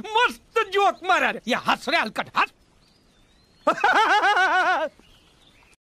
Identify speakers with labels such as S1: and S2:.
S1: मस्त जोक मारा रे ये हस रे हलकट हस